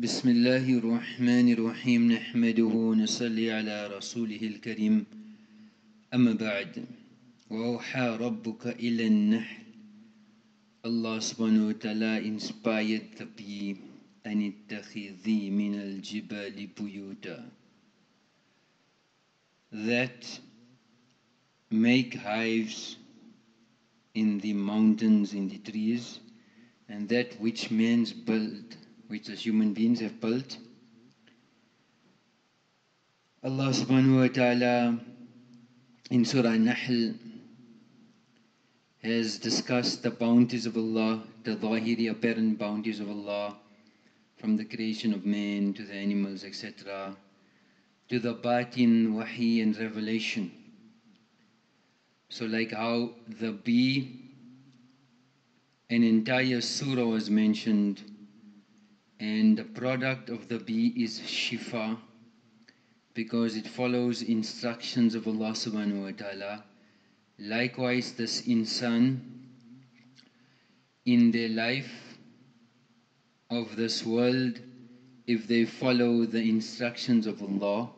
بسم الله الرحمن الرحيم نحمده ونصلي على رسوله الكريم أما بعد وأوحى ربك إلى النحل الله سبحانه وتعالى inspired the bee أن اتخذي من الجبال بيوتا that make hives in the mountains in the trees. And that which men's build which as human beings have built. Allah subhanahu wa ta'ala in Surah Nahl has discussed the bounties of Allah, the zahiri apparent bounties of Allah, from the creation of man to the animals, etc., to the batin, wahi, and revelation. So, like how the bee, an entire surah was mentioned, and the product of the bee is shifa, because it follows instructions of Allah subhanahu wa ta'ala Likewise, this insan in their life of this world, if they follow the instructions of Allah,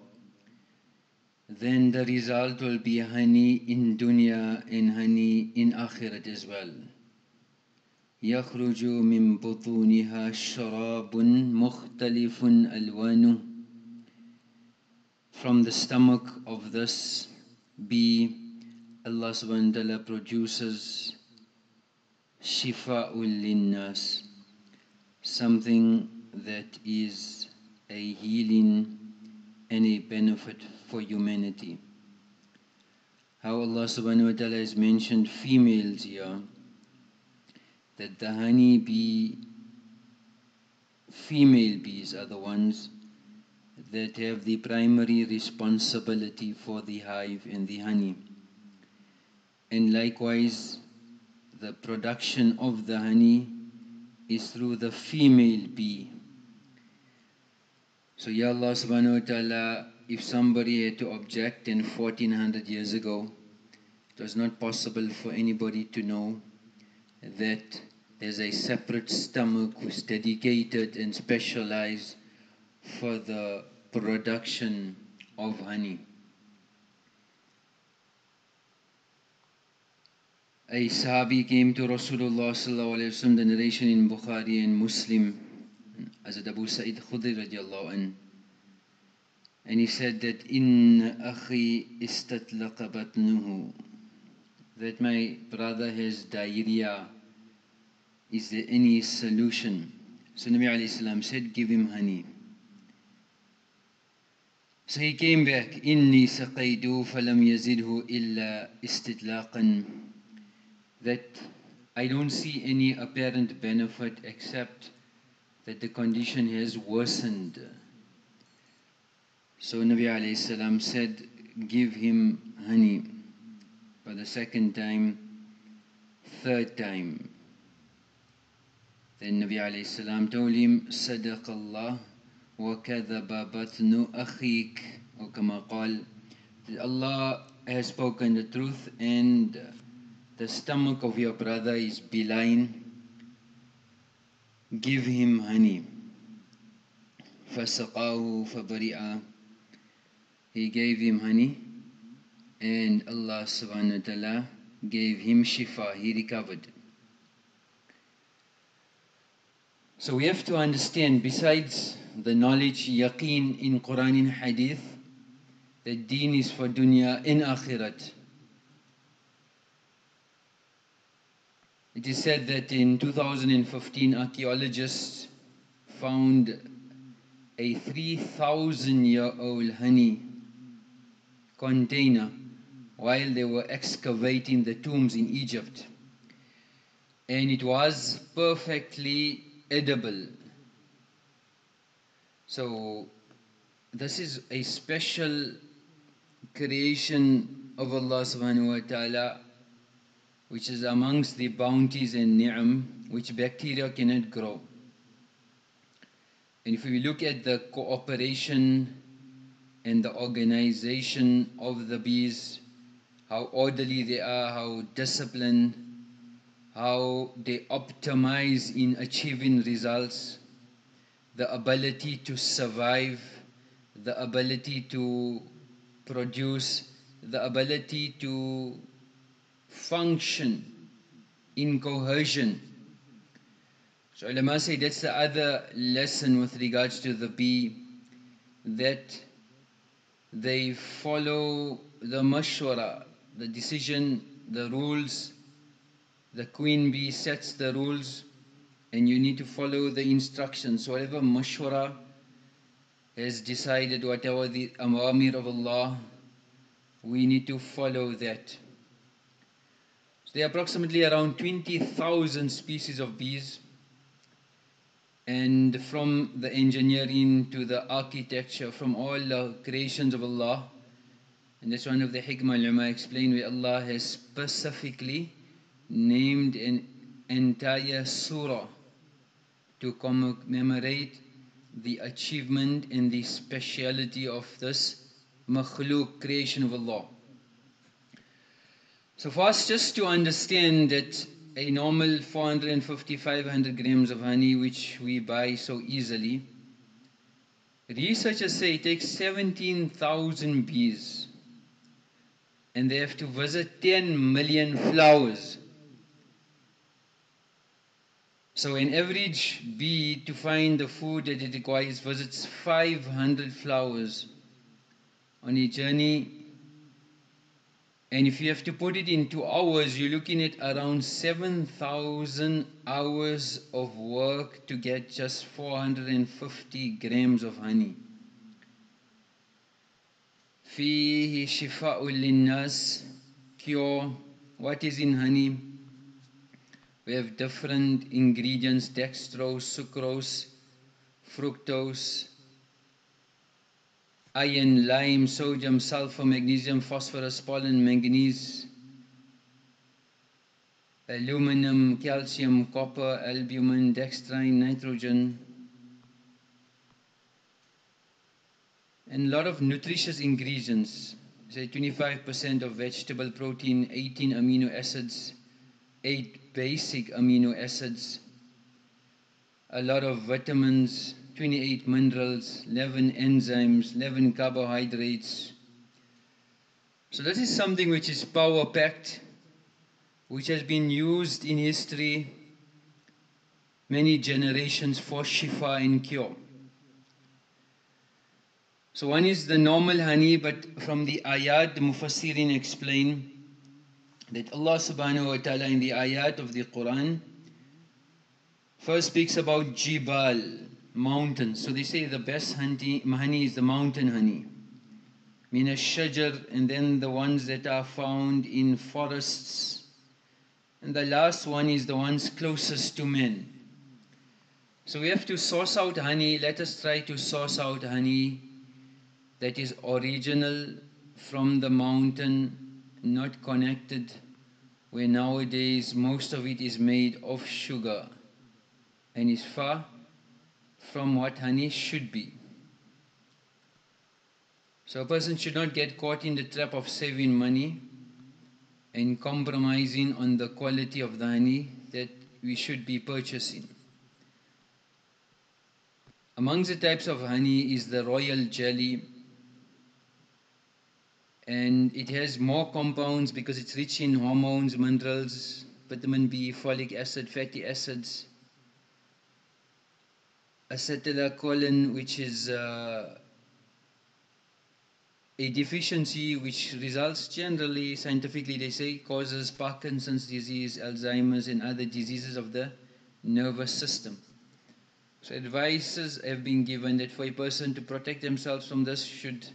then the result will be honey in dunya and honey in akhirat as well. يخرج من بطونها شراب مختلف ألوانه From the stomach of this bee Allah subhanahu wa ta'ala produces shifa'ul linnas, something that is a healing and a benefit for humanity. How Allah subhanahu wa ta'ala has mentioned females here, that the honey bee, female bees are the ones that have the primary responsibility for the hive and the honey and likewise the production of the honey is through the female bee. So Ya Allah subhanahu wa ta'ala, if somebody had to object in 1400 years ago, it was not possible for anybody to know that there's a separate stomach who's dedicated and specialized for the production of honey. a Sahabi came to Rasulullah sallallahu the narration in Bukhari and Muslim, as Abu Sa'id Khudri radiallahu an, and he said that in akhi istatlaqa batnuhu, that my brother has diarrhea. Is there any solution? So Nabi salam said, give him honey. So he came back, inni saqaydu falam yazidhu illa istitlaqan that I don't see any apparent benefit except that the condition has worsened. So Nabi alayhi salam said, give him honey for the second time, third time. Alayhi salam told him, صدق الله وكذب بطن أخيك or كما قال Allah has spoken the truth and the stomach of your brother is belying, give him honey. فَسَقَاهُ فَبَرِئَ He gave him honey and Allah subhanahu wa ta'ala gave him shifa, he recovered. So we have to understand, besides the knowledge, yaqeen in Quran and Hadith, that deen is for dunya and akhirat. It is said that in 2015 archaeologists found a 3,000 year old honey container while they were excavating the tombs in Egypt. And it was perfectly edible. So, this is a special creation of Allah subhanahu wa ta'ala which is amongst the bounties and ni'am which bacteria cannot grow. And if we look at the cooperation and the organization of the bees, how orderly they are, how disciplined, how they optimize in achieving results, the ability to survive, the ability to produce, the ability to function in cohesion. So ulama say that's the other lesson with regards to the bee, that they follow the mashwara, the decision, the rules. The queen bee sets the rules and you need to follow the instructions. Whatever mashwara has decided, whatever the amamir of Allah, we need to follow that. So there are approximately around 20,000 species of bees and from the engineering to the architecture, from all the creations of Allah. And that's one of the hikmah ulama explained where Allah has specifically named an entire surah to commemorate the achievement and the speciality of this makhluk creation of Allah. So for us just to understand that a normal 450 500 grams of honey which we buy so easily researchers say it takes 17,000 bees and they have to visit 10 million flowers so an average bee to find the food that it requires visits 500 flowers on a journey and if you have to put it into hours, you're looking at around 7,000 hours of work to get just 450 grams of honey. فيه شفاء للناس cure what is in honey We have different ingredients dextrose sucrose fructose iron, lime, sodium, sulfur, magnesium, phosphorus, pollen, manganese, aluminum, calcium, copper, albumin, dextrine, nitrogen, and a lot of nutritious ingredients. Say 25% of vegetable protein, 18 amino acids, 8 basic amino acids, a lot of vitamins, 28 minerals, 11 enzymes, 11 carbohydrates. So this is something which is power packed, which has been used in history many generations for shifa and cure. So one is the normal honey, but from the ayat, the Mufassirin explain that Allah subhanahu wa ta'ala in the ayat of the Quran first speaks about jibal, mountains. So they say the best honey, honey is the mountain honey. Min shajar and then the ones that are found in forests. And the last one is the ones closest to men. So we have to source out honey. Let us try to source out honey that is original from the mountain, not connected, where nowadays most of it is made of sugar and is far from what honey should be. So a person should not get caught in the trap of saving money and compromising on the quality of the honey that we should be purchasing. Amongst the types of honey is the royal jelly and it has more compounds because it's rich in hormones, minerals, vitamin B, folic acid, fatty acids, acetylcholine, which is uh, a deficiency which results generally, scientifically they say, causes Parkinson's disease, Alzheimer's and other diseases of the nervous system. So advices have been given that for a person to protect themselves from this should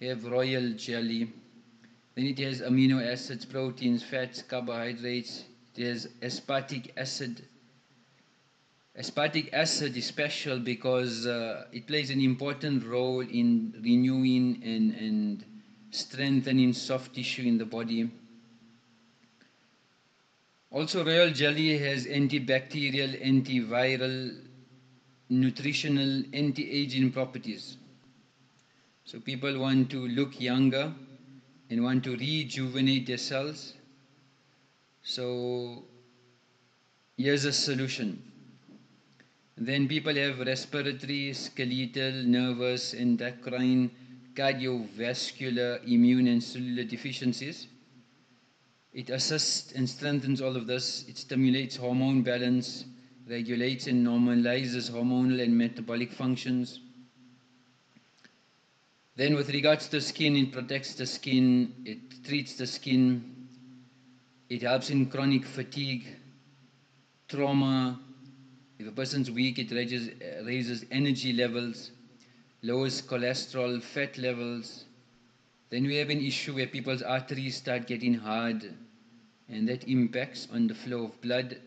have royal jelly. Then it has amino acids, proteins, fats, carbohydrates. There's aspartic acid, Aspartic acid is special because uh, it plays an important role in renewing and, and strengthening soft tissue in the body. Also, royal jelly has antibacterial, antiviral, nutritional, anti-aging properties. So people want to look younger and want to rejuvenate their cells. So here's a solution Then people have respiratory, skeletal, nervous, endocrine, cardiovascular, immune, and cellular deficiencies. It assists and strengthens all of this. It stimulates hormone balance, regulates and normalizes hormonal and metabolic functions. Then with regards to skin, it protects the skin, it treats the skin, it helps in chronic fatigue, trauma. If a person's weak, it raises, raises energy levels, lowers cholesterol, fat levels. Then we have an issue where people's arteries start getting hard and that impacts on the flow of blood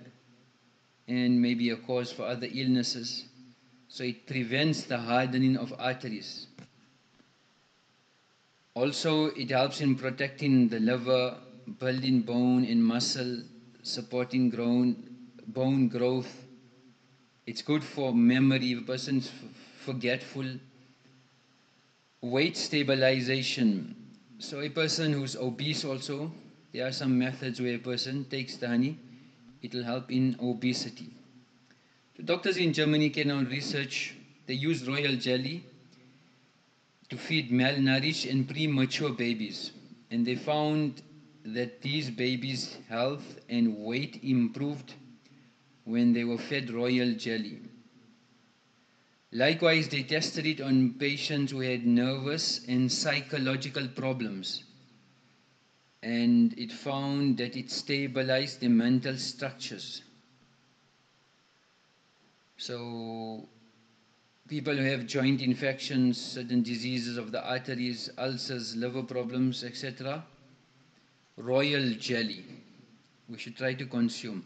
and maybe a cause for other illnesses. So it prevents the hardening of arteries. Also, it helps in protecting the liver, building bone and muscle, supporting grown, bone growth. It's good for memory, if a person's forgetful. Weight stabilization. So a person who's obese also, there are some methods where a person takes the honey, it will help in obesity. The doctors in Germany carry on research, they use royal jelly to feed malnourished and premature babies. And they found that these babies' health and weight improved when they were fed royal jelly. Likewise, they tested it on patients who had nervous and psychological problems. And it found that it stabilized the mental structures. So people who have joint infections, certain diseases of the arteries, ulcers, liver problems, etc. Royal jelly, we should try to consume.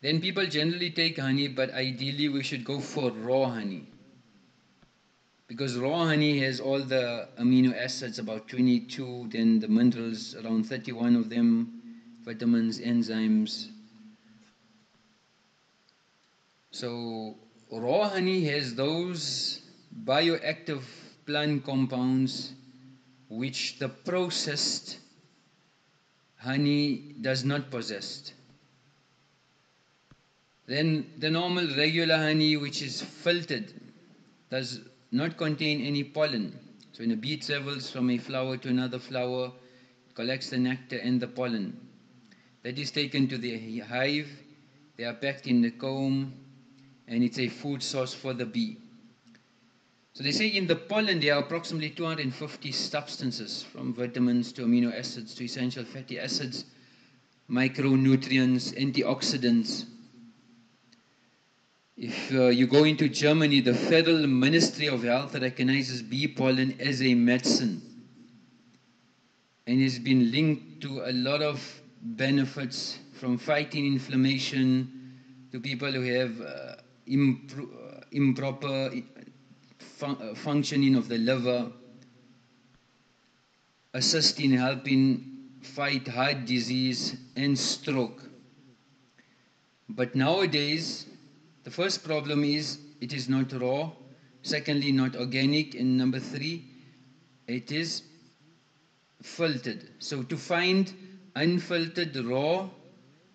Then people generally take honey, but ideally we should go for raw honey. Because raw honey has all the amino acids, about 22, then the minerals, around 31 of them, vitamins, enzymes. So raw honey has those bioactive plant compounds which the processed honey does not possess. Then the normal regular honey which is filtered does not contain any pollen. So when a bee travels from a flower to another flower, collects the nectar and the pollen. That is taken to the hive, they are packed in the comb, and it's a food source for the bee. So they say in the pollen there are approximately 250 substances from vitamins to amino acids to essential fatty acids, micronutrients, antioxidants. If uh, you go into Germany, the Federal Ministry of Health recognizes bee pollen as a medicine and has been linked to a lot of benefits from fighting inflammation to people who have uh, impro improper fun uh, functioning of the liver, assist in helping fight heart disease and stroke. But nowadays, the first problem is it is not raw, secondly, not organic, and number three, it is filtered. So to find unfiltered raw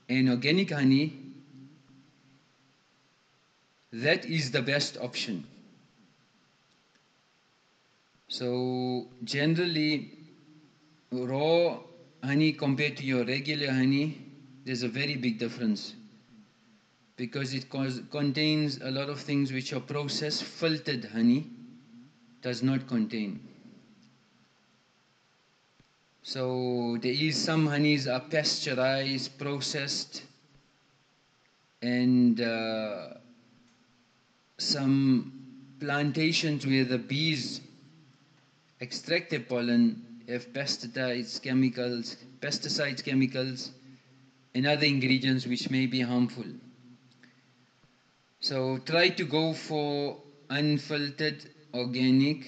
and organic honey that is the best option. So generally raw honey compared to your regular honey, there's a very big difference because it contains a lot of things which are processed, filtered honey does not contain. So there is some honeys are pasteurized, processed, and uh, some plantations where the bees extract the pollen have pesticides, chemicals, pesticides, chemicals, and other ingredients which may be harmful. So try to go for unfiltered, organic,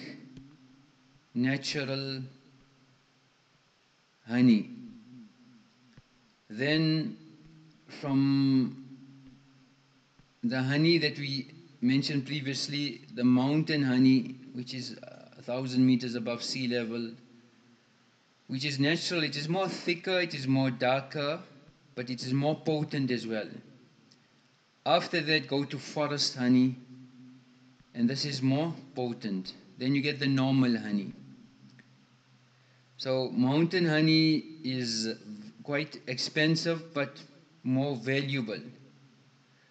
natural honey. Then from the honey that we mentioned previously, the mountain honey, which is a thousand meters above sea level, which is natural, it is more thicker, it is more darker, but it is more potent as well. After that, go to forest honey, and this is more potent. Then you get the normal honey. So, mountain honey is quite expensive but more valuable.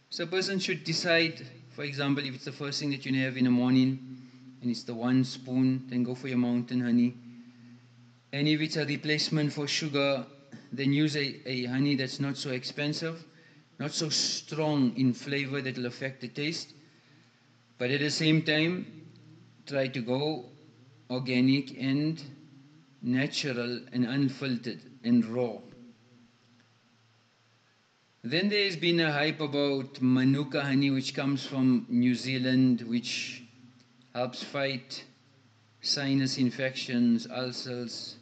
So, a person should decide, for example, if it's the first thing that you have in the morning and it's the one spoon, then go for your mountain honey. And if it's a replacement for sugar, then use a, a honey that's not so expensive, not so strong in flavor that will affect the taste. But at the same time, try to go organic and natural and unfiltered and raw. Then there's been a hype about Manuka honey, which comes from New Zealand, which helps fight sinus infections, ulcers,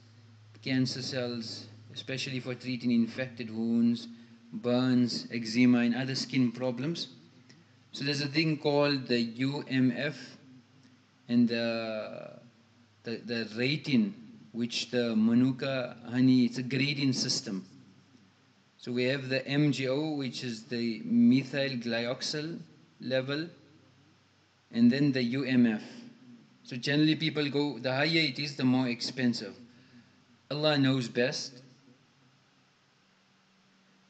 cancer cells, especially for treating infected wounds, burns, eczema, and other skin problems. So there's a thing called the UMF and the, the, the rating, which the Manuka honey, it's a grading system. So we have the MGO, which is the methyl glyoxal level, and then the UMF. So generally people go, the higher it is, the more expensive. Allah knows best.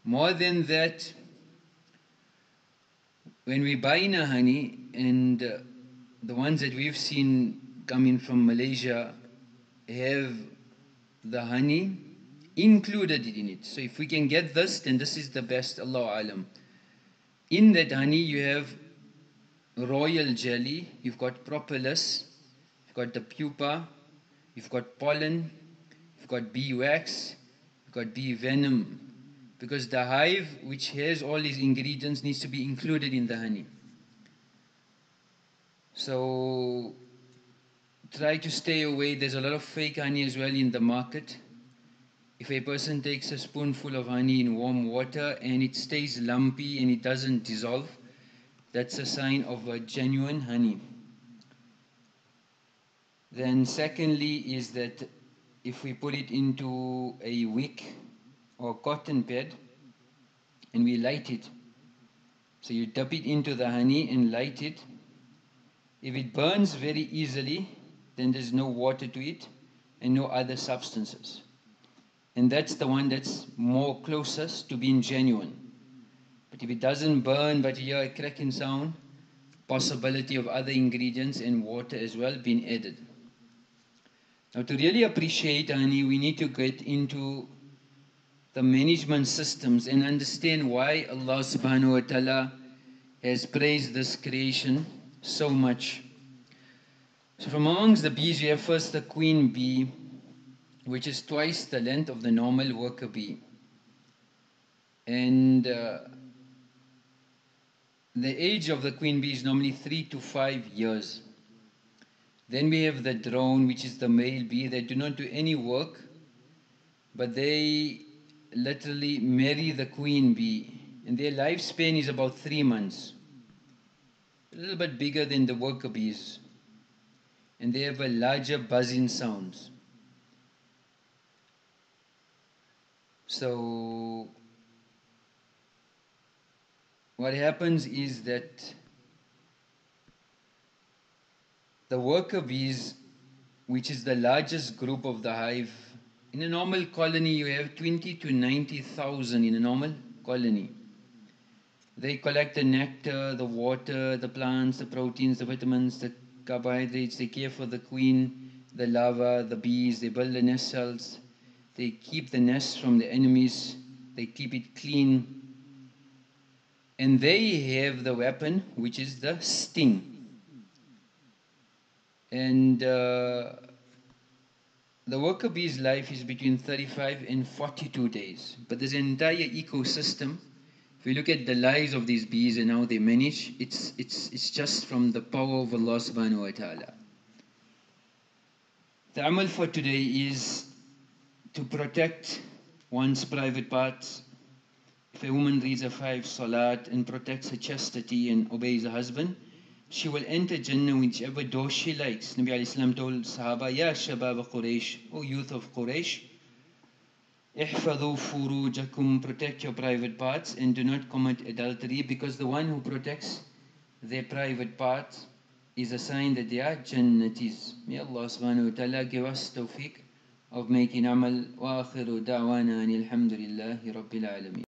More than that, when we buy in a honey, and uh, the ones that we've seen coming from Malaysia have the honey included in it. So if we can get this, then this is the best, Allah Alam. In that honey, you have royal jelly, you've got propolis, you've got the pupa, you've got pollen, you've got bee wax, you've got bee venom, because the hive which has all these ingredients needs to be included in the honey. So try to stay away. There's a lot of fake honey as well in the market. If a person takes a spoonful of honey in warm water and it stays lumpy and it doesn't dissolve, that's a sign of a genuine honey. Then secondly is that if we put it into a wick or cotton pad and we light it, so you dip it into the honey and light it. If it burns very easily, then there's no water to it and no other substances. And that's the one that's more closest to being genuine. But if it doesn't burn but you hear a cracking sound, possibility of other ingredients and water as well being added. Now, to really appreciate honey, we need to get into the management systems and understand why Allah subhanahu wa ta'ala has praised this creation so much. So, from amongst the bees, we have first the queen bee, which is twice the length of the normal worker bee. And uh, the age of the queen bee is normally three to five years. Then we have the drone, which is the male bee. They do not do any work, but they literally marry the queen bee. And their lifespan is about three months. A little bit bigger than the worker bees. And they have a larger buzzing sounds. So what happens is that the worker bees, which is the largest group of the hive, in a normal colony you have 20 to 90,000 in a normal colony. They collect the nectar, the water, the plants, the proteins, the vitamins, the carbohydrates. They care for the queen, the larva, the bees. They build the nest cells. They keep the nest from the enemies. They keep it clean. And they have the weapon, which is the sting and uh, the worker bee's life is between 35 and 42 days. But an entire ecosystem. If we look at the lives of these bees and how they manage, it's, it's, it's just from the power of Allah subhanahu wa ta'ala. The amal for today is to protect one's private parts. If a woman reads a five salat and protects her chastity and obeys her husband, she will enter Jannah whichever door she likes. Nabi Alaihi told Sahaba, Ya Shabab Quraysh, O youth of Quraysh, احفظوا فروجكم protect your private parts and do not commit adultery because the one who protects their private parts is a sign that they are Jannatis. May Allah subhanahu wa ta'ala give us tawfiq أو بميكي نعمل وآخر دعوانا أن الحمد لله رب العالمين.